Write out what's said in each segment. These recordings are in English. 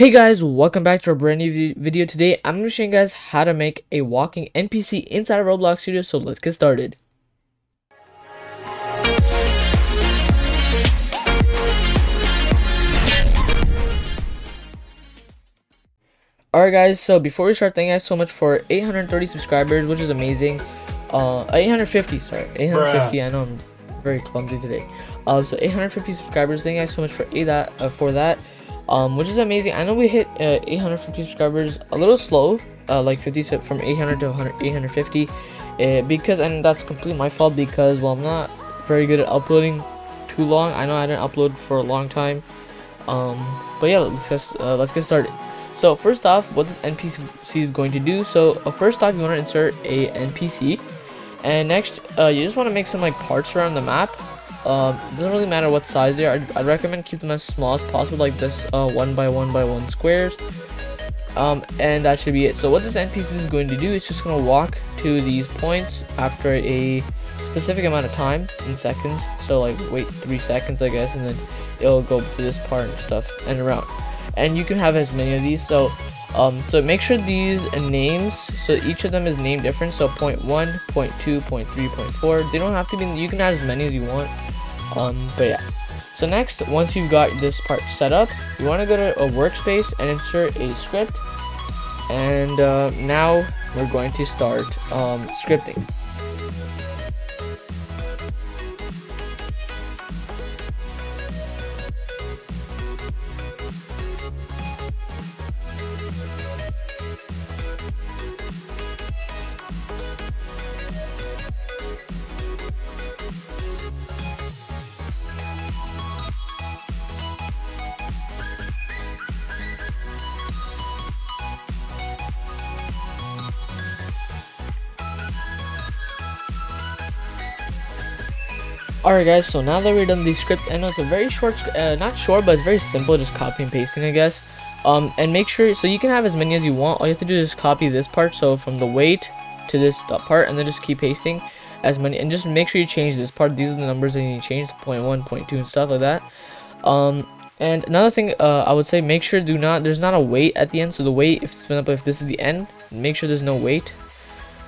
Hey guys, welcome back to a brand new video. Today, I'm going to show you guys how to make a walking NPC inside of Roblox Studio, so let's get started. Alright guys, so before we start, thank you guys so much for 830 subscribers, which is amazing. Uh, 850, sorry, 850, Bruh. I know I'm very clumsy today. Uh, so 850 subscribers, thank you guys so much for that uh, for that um, which is amazing. I know we hit uh, 850 subscribers a little slow, uh, like 50 from 800 to 100, 850, uh, because and that's completely my fault because well I'm not very good at uploading too long. I know I didn't upload for a long time, um, but yeah, let's get uh, let's get started. So first off, what this NPC is going to do. So uh, first off, you want to insert a NPC, and next uh, you just want to make some like parts around the map um, doesn't really matter what size they are. I'd, I'd, recommend keep them as small as possible, like this uh, one by one by one squares. Um, and that should be it. So what this NPC is going to do is just going to walk to these points after a specific amount of time in seconds. So like wait three seconds, I guess, and then it'll go to this part and stuff and around. And you can have as many of these. So um, so make sure these names, so each of them is named different. So point one, point two, point three, point four. They don't have to be. You can add as many as you want. Um, but yeah. So next, once you've got this part set up, you want to go to a workspace and insert a script. And uh, now we're going to start um, scripting. Alright guys, so now that we're done the script, I know it's a very short, uh, not short, but it's very simple, just copy and pasting, I guess. Um, and make sure, so you can have as many as you want, all you have to do is copy this part, so from the wait to this part, and then just keep pasting as many, and just make sure you change this part, these are the numbers that you need to change, one, point two, and stuff like that. Um, and another thing, uh, I would say, make sure do not, there's not a wait at the end, so the wait, if, if this is the end, make sure there's no wait.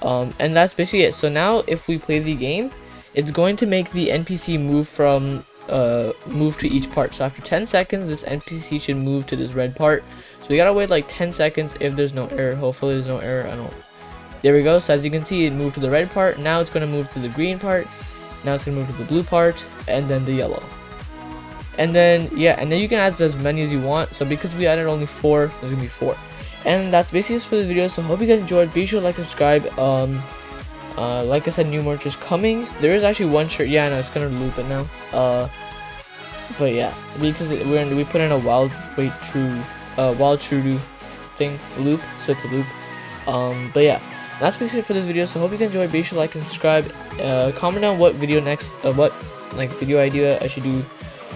Um, and that's basically it. So now, if we play the game, it's going to make the NPC move from uh, move to each part. So after 10 seconds, this NPC should move to this red part. So we gotta wait like 10 seconds if there's no error. Hopefully there's no error. I don't. There we go. So as you can see, it moved to the red part. Now it's gonna move to the green part. Now it's gonna move to the blue part, and then the yellow. And then yeah, and then you can add as many as you want. So because we added only four, there's gonna be four. And that's basically it for the video. So hope you guys enjoyed. Be sure to like, subscribe. Um, uh, like I said, new merch is coming. There is actually one shirt. Yeah, I know it's gonna loop it now. Uh, but yeah, because in, we put in a while wait true, uh, while true thing loop, so it's a loop. Um, but yeah, that's basically it for this video. So hope you can enjoy. Be sure to like and subscribe. Uh, comment down what video next, uh, what like video idea I should do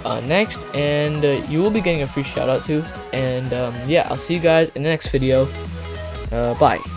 uh, next, and uh, you will be getting a free shout out too. And um, yeah, I'll see you guys in the next video. Uh, bye.